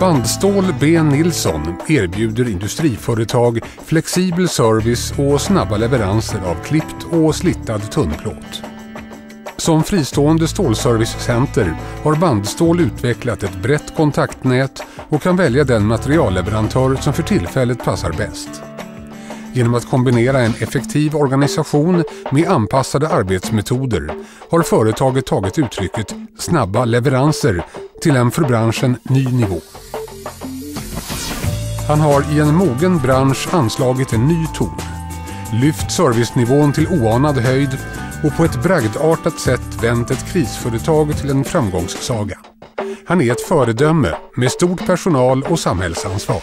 Bandstål B Nilsson erbjuder industriföretag flexibel service och snabba leveranser av klippt och slittad tunnplåt. Som fristående stålservicecenter har Bandstål utvecklat ett brett kontaktnät och kan välja den materialleverantör som för tillfället passar bäst. Genom att kombinera en effektiv organisation med anpassade arbetsmetoder har företaget tagit uttrycket “snabba leveranser” till en för branschen ny nivå. Han har i en mogen bransch anslagit en ny ton, lyft servicenivån till oanad höjd och på ett bragdartat sätt vänt ett krisföretag till en framgångssaga. Han är ett föredöme med stort personal och samhällsansvar.